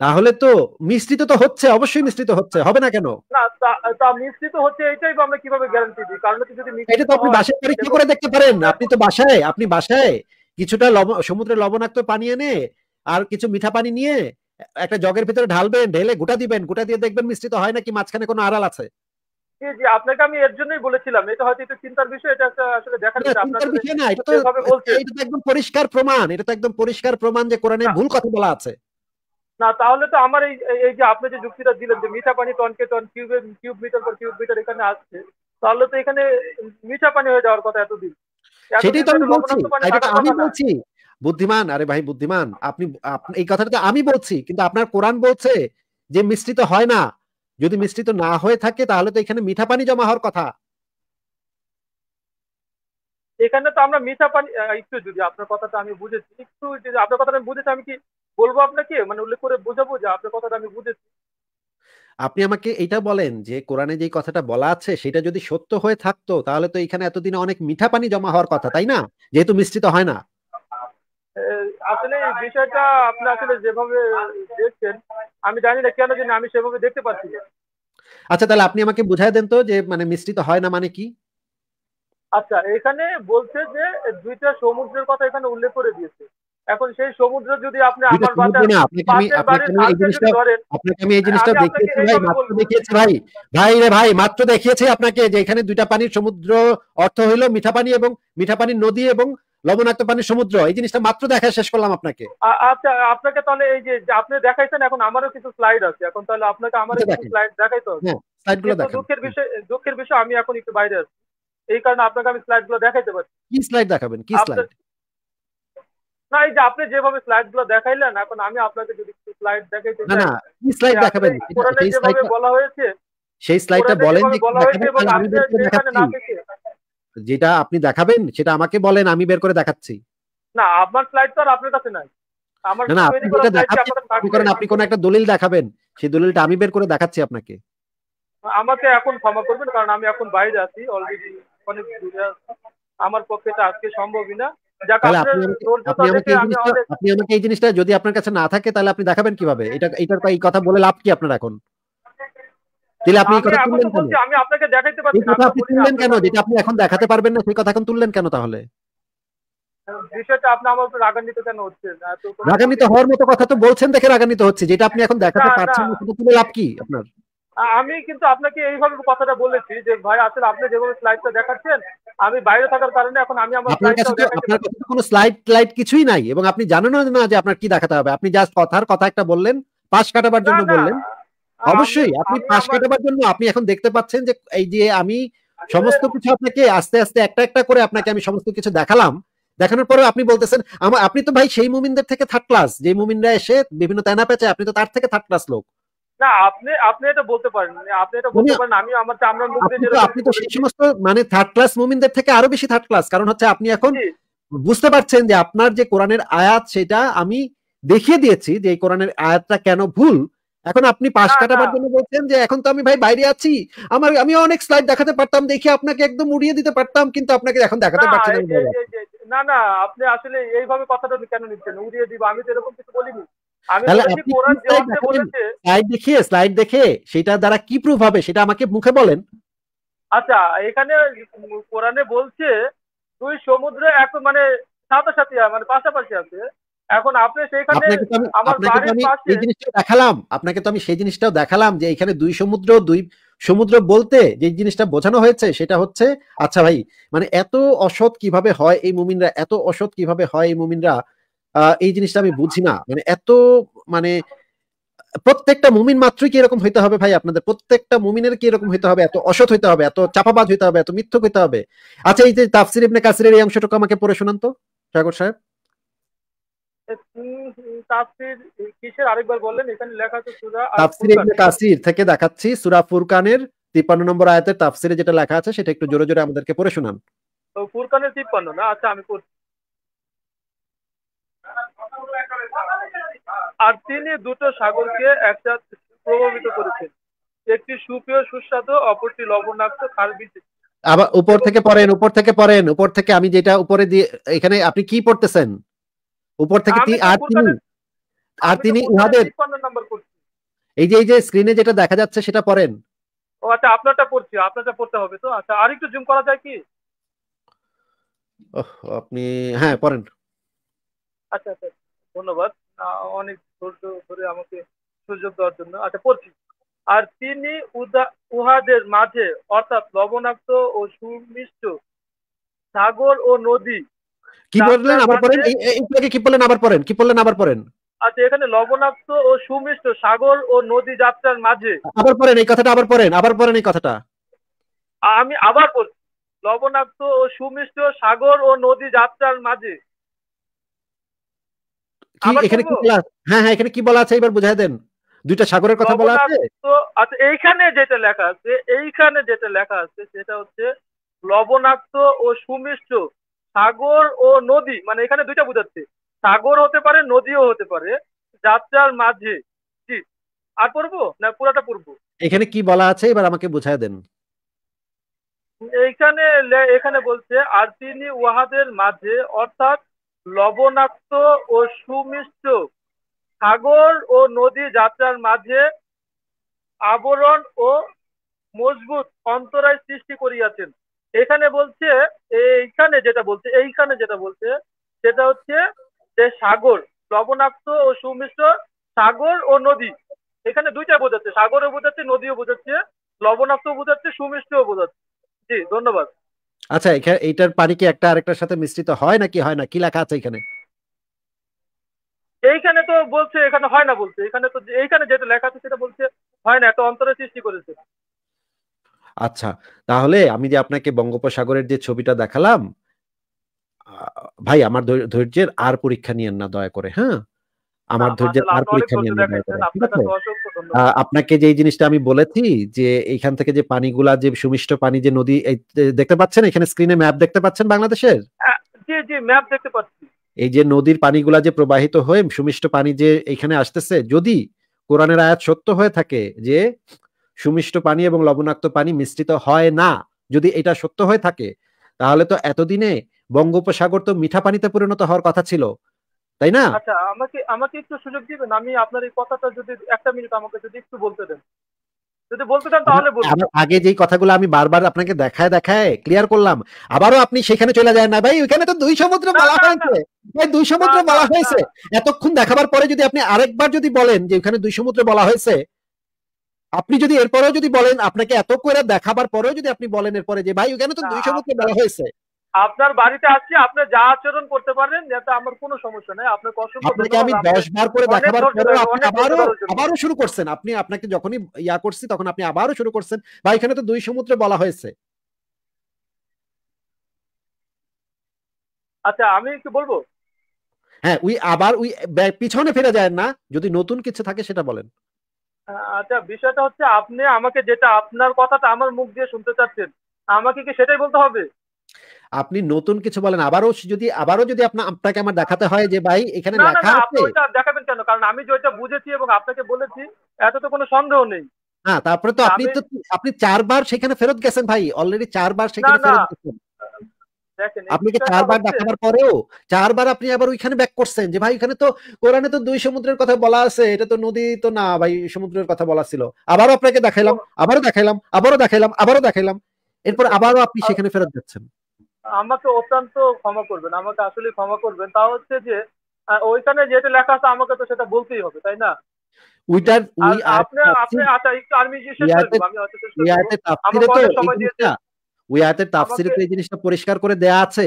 Speaker 2: তাহলে তো মিশ্রিত তো হচ্ছে অবশ্যই মিশ্রিত হচ্ছে। হবে না কেন?
Speaker 3: না তা- তা মিশ্রিত হচ্ছে এটাই আমরা কীভাবে গ্যারান্টি দিই? কারণ যদি
Speaker 2: এটা তো আপনি বাসায় পরীক্ষা করে দেখতে পারেন? আপনি তো বাসায় আপনি বাসায় কিছুটা লবণ সমুদ্রের লবণাক্ত পানি এনে আর কিছু মিঠা পানি নিয়ে একটা জগের ভিতরে ঢালবেন ঢেলে গোটা দিবেন গোটা দিয়ে দেখবেন মিশ্রিত হয় নাকি মাঝখানে কোনো আড়াল আছে।
Speaker 3: জি জি আপনাকে আমি এর জন্যই বলেছিলাম এটা হয়তো একটু চিন্তার বিষয় এটা আসলে দেখার
Speaker 2: না,
Speaker 3: বিষয় আপনার
Speaker 2: চিন্তার বিষয় না এটা তো এটা তো একদম পরিষ্কার প্রমাণ এটা তো একদম পরিষ্কার প্রমাণ যে কোরআনে ভুল কথা বলা আছে।
Speaker 3: না তাহলে তো আমার এই এই- যে আপনি যে যুক্তিটা দিলেন যে মিঠা পানি টনকে টন কিউবে কিউব মিটার পর কিউব মিটার এখানে আসছে তাহলে তো এখানে মিঠা পানি হয়ে যাওয়ার কথা এতদিন।
Speaker 2: সেটাই তো আমি বলছি। এটা আমি বলছি। বুদ্ধিমান আরে ভাই বুদ্ধিমান। আপনি এই কথাটা তো আমি বলছি কিন্তু আপনার কোরআন বলছে যে মিশ্রিত হয় না। যদি মিশ্রিত না হয়ে থাকে তাহলে তো এখানে মিঠা পানি জমা হওয়ার কথা।
Speaker 3: এখানে তো আমরা মিঠা পানি একটু যদি আপনার কথাটা আমি বুঝেছি একটু যদি আপনার কথাটা আমি বুঝেছি আমি কি বলব আপনাকে? মানে উল্লেখ করে বোঝাবো যে আপনার কথাটা আমি বুঝেছি।
Speaker 2: আপনি আমাকে এটা বলেন যে কোরআনে যে কথাটা বলা আছে সেটা যদি সত্য হয়ে থাকতো তাহলে তো এখানে এতদিনে অনেক মিঠা পানি জমা হওয়ার কথা তাই না? যেহেতু মিশ্রিত হয় না।
Speaker 3: আসলে বিষয়টা আপনি আসলে যেভাবে দেখছেন আমি জানি না কেন জানি আমি সেভাবে দেখতে পাচ্ছি
Speaker 2: আচ্ছা তাহলে আপনি আমাকে বুঝাই দেন তো যে মানে মিশ্রিত হয় না মানে কি?
Speaker 3: আচ্ছা এখানে বলছে যে দুইটা সমুদ্রের কথা এখানে উল্লেখ করে দিয়েছে। এখন সেই সমুদ্র যদি আপনি আমার
Speaker 2: আপনাকে আমি এই জিনিসটা দেখিয়েছি ভাই মাত্র দেখিয়েছি ভাই। ভাই রে ভাই মাত্র দেখিয়েছি আপনাকে যে এখানে দুইটা পানির সমুদ্র অর্থ হইল মিঠা পানি এবং মিঠা পানির নদী এবং লবণাক্ত পানির সমুদ্র। এই জিনিসটা মাত্র দেখা শেষ করলাম আপনাকে।
Speaker 3: আচ্ছা আপনাকে তাহলে এই যে আপনি দেখাইছেন এখন আমারও কিছু স্লাইড আছে। এখন তাহলে আপনাকে আমারও
Speaker 2: আচ্ছা,
Speaker 3: কিছু স্লাইড দেখাইতে হবে।
Speaker 2: হ্যাঁ স্লাইডগুলো
Speaker 3: কিন্তু দুঃখের বিষয় দুঃখের বিষয় আমি এখন একটু বাইরে আছি। এই কারণে আপনাকে আমি স্লাইডগুলো দেখাইতে পারছি
Speaker 2: কি স্লাইড দেখাবেন? কি স্লাইড
Speaker 3: না এই যে আপনি যেভাবে স্লাইডগুলো দেখাইলেন এখন আমি আপনাকে যদি কিছু স্লাইড দেখাইতে
Speaker 2: না না কি স্লাইড দেখাবেন
Speaker 3: যেভাবে
Speaker 2: স্লাইডটা
Speaker 3: বলা হয়েছে
Speaker 2: সেই স্লাইডটা বলেন যে দেখাবেন যেটা আপনি দেখাবেন সেটা আমাকে বলেন আমি বের করে দেখাচ্ছি।
Speaker 3: না আপনার স্লাইড তো আর আপনার কাছে নাই। আমার
Speaker 2: না আপনি যেটা করেন আপনি কোন একটা দলিল দেখাবেন সেই দলিলটা আমি বের করে দেখাচ্ছি আপনাকে।
Speaker 3: আমাকে এখন ক্ষমা করবেন কারণ আমি এখন বাইরে আছি অলরেডি অনেক দূরে আমার পক্ষে এটা আজকে সম্ভবই না।
Speaker 2: আপনি আমাকে এই জিনিসটা যদি আপনার কাছে না থাকে তাহলে আপনি দেখাবেন কীভাবে? এটা এটার এই কথা বলে লাভ কি আপনার এখন? তাহলে আপনি এই কথা তুললেন কেন?
Speaker 3: আমি আপনাকে দেখাইতে পারছি না
Speaker 2: আপনি তুললেন কেন? যেটা আপনি এখন দেখাতে পারবেন না সেই কথা এখন তুললেন কেন তাহলে?
Speaker 3: বিষয়টা আপনি আমার উপর রাগান্বিত কেন হচ্ছে
Speaker 2: রাগান্বিত হওয়ার মতো কথা তো বলছেন দেখে রাগান্বিত হচ্ছে। যেটা আপনি এখন দেখাতে পারছেন
Speaker 3: না।
Speaker 2: না সেটা তুলে লাভ কি আপনার?
Speaker 3: আমি কিন্তু আপনাকে এইভাবে কথাটা বলেছি যে ভাই আসলে আপনি যেভাবে স্লাইডটা দেখাচ্ছেন আমি বাইরে থাকার কারণে এখন আমি আমার
Speaker 2: আপনার কাছে আপনার কাছে কোনো স্লাইড লাইট কিছুই নাই এবং আপনি জানেন না যে আপনার কি দেখাতে হবে। আপনি জাস্ট কথার কথা একটা বললেন পাশ কাটাবার জন্য বললেন। অবশ্যই আপনি পাশ কাটাবার জন্য আপনি এখন দেখতে পাচ্ছেন যে এই যে আমি সমস্ত কিছু আপনাকে আস্তে আস্তে একটা একটা করে আপনাকে আমি সমস্ত কিছু দেখালাম। দেখানোর পরে আপনি বলতেছেন আমার আপনি তো ভাই সেই মুমিনদের থেকে থার্ড ক্লাস যে মুমিনরা এসে বিভিন্ন তেনা পেঁচে আপনি তো তার থেকে থার্ড ক্লাস লোক।
Speaker 3: না আপনি আপনি এটা বলতে পারেন আপনি এটা বলতে পারেন আমি আমার চামড়ার মুখ দিয়ে
Speaker 2: আপনি তো সেই সমস্ত মানে থার্ড ক্লাস মুমিনদের থেকে আরও বেশি থার্ড ক্লাস কারণ হচ্ছে আপনি এখন বুঝতে পারছেন যে আপনার যে কোরআনের আয়াত সেটা আমি দেখিয়ে দিয়েছি যে এই কোরআনের আয়াতটা কেন ভুল। এখন আপনি পাশ কাটাবার জন্য বলছেন যে এখন তো আমি ভাই বাইরে আছি আমার আমি অনেক স্লাইড দেখাতে পারতাম দেখে আপনাকে একদম উড়িয়ে দিতে পারতাম কিন্তু আপনাকে এখন দেখাতে পারছি না
Speaker 3: না আপনি আসলে এইভাবে কথাটা কেন নিচ্ছেন? উড়িয়ে দিব আমি তো এরকম কিছু বলিনি।
Speaker 2: স্লাইড দেখিয়ে স্লাইড দেখে সেটা দ্বারা কি প্রুফ হবে সেটা আমাকে মুখে বলেন।
Speaker 3: আচ্ছা এখানে কোরআনে বলছে দুই সমুদ্র এক মানে সাথে মানে পাশাপাশি আছে। এখন আপনি সেইখানে
Speaker 2: আপনাকে আমি এই জিনিসটা দেখালাম। আপনাকে তো আমি সেই জিনিসটাও দেখালাম যে এখানে দুই সমুদ্র দুই সমুদ্র বলতে যে জিনিসটা বোঝানো হয়েছে সেটা হচ্ছে আচ্ছা ভাই মানে এত অসৎ কীভাবে হয় এই মুমিনরা এত অসৎ কীভাবে হয় এই মুমিনরা? এই জিনিসটা আমি বুঝি না। মানে এত মানে প্রত্যেকটা মুমিন মাত্রই কি এরকম হইতে হবে ভাই? আপনাদের প্রত্যেকটা মুমিনের কি এরকম হইতে হবে? এত অসৎ হইতে হবে এত চাপাবাজ হইতে হবে এত মিথ্যক হইতে হবে? আচ্ছা এই যে তাফসির ইবনে কাসিরের এই অংশটুকু আমাকে পড়ে শোনান তো সাগর সাহেব।
Speaker 3: কিসের আরেকবার বললেন? এখানে লেখা আছে সূরা
Speaker 2: তাফসির ইবনে কাসির থেকে দেখাচ্ছি সূরা ফুরকানের 53 নম্বর আয়াতের তাফসিরে যেটা লেখা আছে সেটা একটু জোরে জোরে আমাদেরকে পড়ে শোনান।
Speaker 3: ফুরকানের 53 না? আচ্ছা আমি পড়ছি। আর তিনি দুটো সাগরকে একসাথে প্রভাবিত করেছেন। একটি সুপেয় সুস্বাদু অপরটি লবণাক্ত খাল
Speaker 2: আবার উপর থেকে পড়েন উপর থেকে পড়েন উপর থেকে আমি যেটা উপরে দিয়ে এখানে আপনি কি পড়তেছেন? উপর থেকে আর তিনি আর তিনি উহাদের এই যে এই যে স্ক্রিনে যেটা দেখা যাচ্ছে সেটা পড়েন।
Speaker 3: ও আচ্ছা আপনারটা পড়ছি আপনারটা পড়তে হবে তো? আচ্ছা আর একটু জুম করা যায় কি?
Speaker 2: আপনি হ্যাঁ পড়েন।
Speaker 3: আচ্ছা আচ্ছা। ধন্যবাদ। অনেক ধৈর্য ধরে আমাকে সুযোগ দেওয়ার জন্য। আচ্ছা পড়ছি। আর তিনি উহাদের মাঝে অর্থাৎ লবণাক্ত ও সুমিষ্ট সাগর ও নদী
Speaker 2: কি বললেন? আবার পড়েন? এইটাকে কি বললেন? আবার পড়েন। কি বললেন? আবার পড়েন।
Speaker 3: আচ্ছা এখানে লবণাক্ত ও সুমিষ্ট সাগর ও নদী যাত্রার মাঝে
Speaker 2: আবার পড়েন এই কথাটা আবার পড়েন আবার পড়েন এই কথাটা।
Speaker 3: আমি আবার পড়ছি। লবণাক্ত ও সুমিষ্ট সাগর ও নদী যাত্রার মাঝে
Speaker 2: কি এখানে কি বলা হ্যাঁ হ্যাঁ এখানে কি বলা আছে? এবার বুঝাই দেন। দুইটা সাগরের কথা বলা আছে?
Speaker 3: তো আচ্ছা এইখানে যেটা লেখা আছে এইখানে যেটা লেখা আছে সেটা হচ্ছে লবণাক্ত ও সুমিষ্ট সাগর ও নদী। মানে এখানে দুইটা বোঝাচ্ছে। সাগর হতে পারে নদীও হতে পারে যাত্রার মাঝে। জি। আর পড়ব? না পুরাটা পড়ব?
Speaker 2: এখানে কি বলা আছে? এবার আমাকে বুঝাই দেন।
Speaker 3: এইখানে এখানে বলছে আর তিনি উহাদের মাঝে অর্থাৎ লবণাক্ত ও সুমিষ্ট। সাগর ও নদী যাত্রার মাঝে আবরণ ও মজবুত অন্তরায় সৃষ্টি করিয়াছেন। এখানে বলছে এইখানে যেটা বলছে, এইখানে যেটা বলছে, সেটা হচ্ছে যে সাগর, লবণাক্ত ও সুমিষ্ট সাগর ও নদী। এখানে দুইটা বোঝাচ্ছে, সাগরও বোঝাচ্ছে, নদীও বোঝাচ্ছে লবণাক্ত বোঝাচ্ছে, সুমিষ্টও বোঝাচ্ছে। জি, ধন্যবাদ।
Speaker 2: আচ্ছা এখানে এইটার পানি কি একটা আরেকটার সাথে মিশ্রিত হয় নাকি হয় না? কি লেখা আছে এখানে?
Speaker 3: এইখানে তো বলছে এখানে হয় না বলছে। এখানে তো এইখানে যেটা লেখা আছে সেটা বলছে হয় না একটা অন্তরের সৃষ্টি করেছে।
Speaker 2: আচ্ছা তাহলে আমি যে আপনাকে বঙ্গোপসাগরের যে ছবিটা দেখালাম ভাই আমার ধৈর্যের আর পরীক্ষা নিয়েন না দয়া করে হ্যাঁ? আমার ধৈর্যের আর পরীক্ষা নিয়েন না দয়া ঠিক আছে? আপনাকে যে জিনিসটা আমি বলেছি যে এইখান থেকে যে পানিগুলা যে সুমিষ্ট পানি যে নদী দেখতে পাচ্ছেন এখানে স্ক্রিনে ম্যাপ দেখতে পাচ্ছেন বাংলাদেশের?
Speaker 3: জি জি ম্যাপ দেখতে পাচ্ছি।
Speaker 2: এই যে নদীর পানিগুলা যে প্রবাহিত হয়ে সুমিষ্ট পানি যে এখানে আসতেছে যদি কোরআনের আয়াত সত্য হয়ে থাকে যে সুমিষ্ট পানি এবং লবণাক্ত পানি মিশ্রিত হয় না যদি এটা সত্য হয়ে থাকে তাহলে তো এতদিনে বঙ্গোপসাগর তো মিঠা পানিতে পরিণত হওয়ার কথা ছিল। তাই না?
Speaker 3: আচ্ছা আমাকে আমাকে একটু সুযোগ দিবেন আমি আপনার এই কথাটা যদি একটা মিনিট আমাকে যদি একটু বলতে দেন। যদি বলতে দেন তাহলে বলুন।
Speaker 2: আগে যেই কথাগুলো আমি বারবার আপনাকে দেখায় দেখায় ক্লিয়ার করলাম আবারও আপনি সেখানে চলে যায় না। ভাই ওইখানে তো দুই সমুদ্র বলা হয়েছে। ভাই দুই সমুদ্র বলা হয়েছে। এতক্ষণ দেখাবার পরে যদি আপনি আরেকবার যদি বলেন যে ওখানে দুই সমুদ্র বলা হয়েছে আপনি যদি এরপরেও যদি বলেন আপনাকে এত করে দেখাবার পরেও যদি আপনি বলেন এরপরে যে ভাই ওখানে তো দুই সমুদ্র বলা হয়েছে।
Speaker 3: আপনার বাড়িতে আসছি আপনি যা আচরণ করতে পারেন যাতে আমার কোনো সমস্যা নেই। আপনাকে অসংখ্য
Speaker 2: আপনাকে আমি 10 বার করে দেখাবার পরে আপনি আবারও আবারও শুরু করছেন। আপনি আপনাকে যখনই ইয়া করছি তখন আপনি আবারও শুরু করছেন। বা এখানে তো দুই সমুদ্রে বলা হয়েছে।
Speaker 3: আচ্ছা আমি একটু বলব?
Speaker 2: হ্যাঁ উই আবার উই পিছনে ফিরে যায় না। যদি নতুন কিছু থাকে সেটা বলেন।
Speaker 3: আচ্ছা বিষয়টা হচ্ছে আপনি আমাকে যেটা আপনার কথাটা আমার মুখ দিয়ে শুনতে চাচ্ছেন আমাকে কি সেটাই বলতে হবে?
Speaker 2: আপনি নতুন কিছু বলেন আবারও যদি আবারও যদি আপনার আপনাকে আমার দেখাতে হয় যে ভাই এখানে লেখা আছে।
Speaker 3: দেখাবেন কেন? কারণ আমি যেটা বুঝেছি এবং আপনাকে বলেছি এত তো কোনো সন্দেহ নেই।
Speaker 2: হ্যাঁ তারপরে তো আপনি তো আপনি চারবার সেখানে ফেরত গেছেন ভাই অলরেডি চারবার সেখানে ফেরত গেছেন। আপনাকে চারবার দেখাবার পরেও চারবার আপনি আবার ওইখানে ব্যাক করছেন যে ভাই এখানে তো কোরআনে তো দুই সমুদ্রের কথা বলা আছে এটা তো নদী তো না ভাই সমুদ্রের কথা বলা ছিল। আবারও আপনাকে দেখাইলাম আবারও দেখাইলাম আবারও দেখাইলাম আবারও দেখাইলাম। এরপর আবারও আপনি সেখানে ফেরত যাচ্ছেন।
Speaker 3: আমাকে অত্যন্ত ক্ষমা করবেন আমাকে আসলে ক্ষমা করবেন। তা হচ্ছে যে ওইখানে যেটা লেখা আছে আমাকে তো সেটা বলতেই হবে তাই না? আপনি আপনি আচ্ছা একটু আমি শেষ করব আমি হয়তো শেষ করব
Speaker 2: ওই আয়াতের তাফসিরে তো এই জিনিসটা পরিষ্কার করে দেয়া আছে।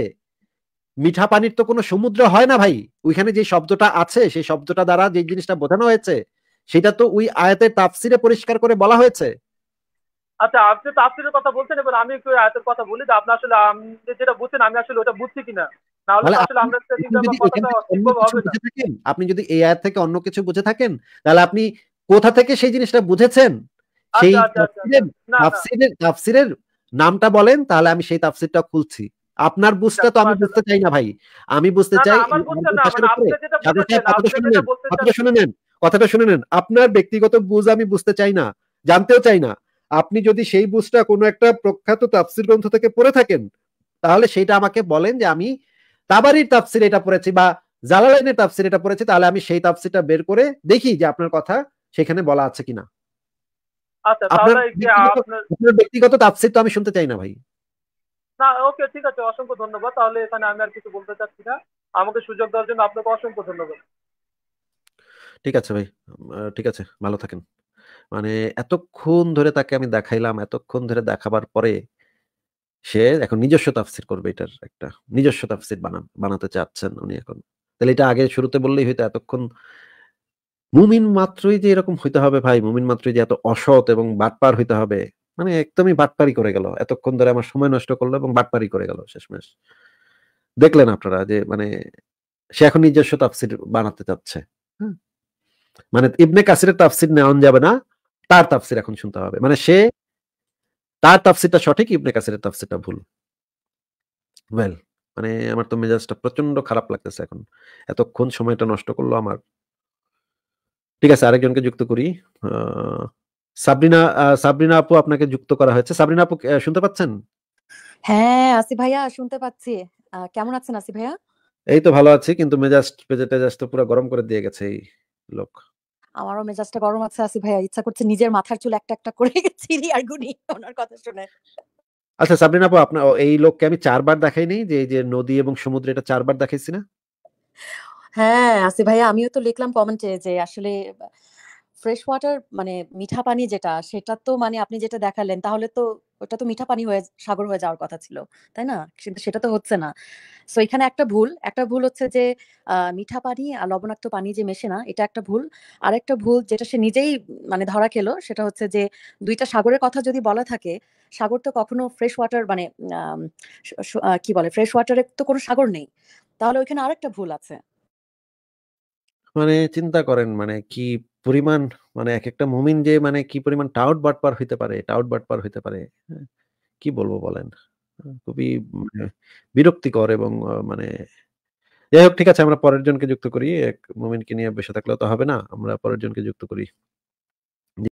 Speaker 2: মিঠা পানির তো কোনো সমুদ্র হয় না ভাই। ওইখানে যে শব্দটা আছে সেই শব্দটা দ্বারা যে জিনিসটা বোঝানো হয়েছে সেটা তো ওই আয়াতের তাফসিরে পরিষ্কার করে বলা হয়েছে।
Speaker 3: আচ্ছা আপনি তাফসিরের কথা বলছেন এবার আমি একটু আয়াতের কথা বলি যে আপনি আসলে যেটা বুঝছেন আমি আসলে ওটা বুঝছি কিনা।
Speaker 2: আপনি যদি এই আয়াত থেকে অন্য কিছু বুঝে থাকেন তাহলে আপনি কোথা থেকে সেই জিনিসটা বুঝেছেন? সেই
Speaker 3: আচ্ছা, আচ্ছা, আচ্ছা,
Speaker 2: তাফসিরের তাফসিরের নামটা বলেন তাহলে আমি সেই তাফসিরটা খুলছি। আপনার বুঝটা তো আমি বুঝতে চাই না ভাই। আমি বুঝতে চাই
Speaker 3: মানে
Speaker 2: কথাটা শুনে নেন কথাটা শুনে নেন। আপনার ব্যক্তিগত বুঝ আমি বুঝতে চাই না জানতেও চাই না। আপনি যদি সেই বুঝটা কোনো একটা প্রখ্যাত তাফসির গ্রন্থ থেকে পড়ে থাকেন তাহলে সেইটা আমাকে বলেন যে আমি তাবারির তাফসির এটা পড়েছি বা জালালাইনের তাফসির এটা পড়েছি তাহলে আমি সেই তাফসিরটা বের করে দেখি যে আপনার কথা সেখানে বলা আছে কিনা।
Speaker 3: আচ্ছা
Speaker 2: আপনার ব্যক্তিগত তাফসির তো আমি শুনতে চাই না ভাই।
Speaker 3: না ওকে ঠিক আছে অসংখ্য ধন্যবাদ। তাহলে এখানে আমি আর কিছু বলতে চাচ্ছি না। আমাকে সুযোগ দেওয়ার জন্য আপনাকে অসংখ্য ধন্যবাদ।
Speaker 2: ঠিক আছে ভাই ঠিক আছে ভালো থাকেন। মানে এতক্ষণ ধরে তাকে আমি দেখাইলাম, এতক্ষণ ধরে দেখাবার পরে সে এখন নিজস্ব তাফসির করবে এটার একটা, নিজস্ব তাফসির বানান বানাতে চাচ্ছেন উনি এখন। তাহলে এটা আগে শুরুতে বললেই হয়তো এতক্ষণ মুমিন মাত্রই যে এরকম হইতে হবে ভাই, মুমিন মাত্রই যে এত অসৎ এবং বাটপার হইতে হবে মানে একদমই বাটপারি করে গেল। এতক্ষণ ধরে আমার সময় নষ্ট করল এবং বাটপারি করে গেল শেষমেশ। দেখলেন আপনারা যে মানে সে এখন নিজস্ব তাফসির বানাতে চাচ্ছে মানে ইবনে কাসিরের তাফসির নেওয়া যাবে না তার তাফসির এখন শুনতে হবে। মানে সে তার তাফসিরটা সঠিক ইবনে কাসিরের তাফসিরটা ভুল। ওয়েল মানে আমার তো মেজাজটা প্রচণ্ড খারাপ লাগতেছে এখন। এতক্ষণ সময়টা নষ্ট করল আমার। ঠিক আছে আরেকজনকে যুক্ত করি। সাবরিনা সাবরিনা আপু আপনাকে যুক্ত করা হয়েছে। সাবরিনা আপু শুনতে পাচ্ছেন?
Speaker 1: হ্যাঁ আসি ভাইয়া শুনতে পাচ্ছি। কেমন আছেন আসি ভাইয়া?
Speaker 2: এই তো ভালো আছি কিন্তু মেজাজ মেজাজ তো পুরো গরম করে দিয়ে গেছে এই লোক।
Speaker 1: আমারও মেজাজটা গরম আছে আসি ভাইয়া ইচ্ছা করছে নিজের মাথার চুল একটা একটা করে <laughs> ছিঁড়ি আর গুনি ওনার কথা শুনে।
Speaker 2: আচ্ছা সাবরিনা আপু আপনার এই লোককে আমি চারবার দেখাইনি যে এই যে নদী এবং সমুদ্র এটা চারবার দেখাইছি না?
Speaker 1: হ্যাঁ আসি ভাইয়া আমিও তো লিখলাম কমেন্টে যে আসলে ফ্রেশ ওয়াটার মানে মিঠা পানি যেটা, সেটা তো মানে আপনি যেটা দেখালেন, তাহলে তো ওটা তো মিঠা পানি হয়ে, সাগর হয়ে যাওয়ার কথা ছিল, তাই না? কিন্তু সেটা তো হচ্ছে না। সো এখানে একটা ভুল একটা ভুল হচ্ছে যে মিঠা পানি আর লবণাক্ত পানি যে মেশে না, এটা একটা ভুল। আর একটা ভুল যেটা সে নিজেই মানে ধরা খেলো, সেটা হচ্ছে যে, দুইটা সাগরের কথা যদি বলা থাকে, সাগর তো কখনো ফ্রেশ ওয়াটার মানে কি বলে ফ্রেশ ওয়াটারের তো কোনো সাগর নেই। তাহলে ওইখানে আরেকটা ভুল আছে।
Speaker 2: মানে চিন্তা করেন মানে কি পরিমাণ মানে এক একটা মুমিন যে মানে কি পরিমাণ টাউট বাটপার হইতে পারে টাউট বাটপার হইতে পারে হ্যাঁ, কি বলব বলেন? খুবই মানে বিরক্তিকর এবং মানে যাই হোক ঠিক আছে আমরা পরের জনকে যুক্ত করি এক মুমিনকে নিয়ে বসে থাকলে তো হবে না আমরা পরের জনকে যুক্ত করি।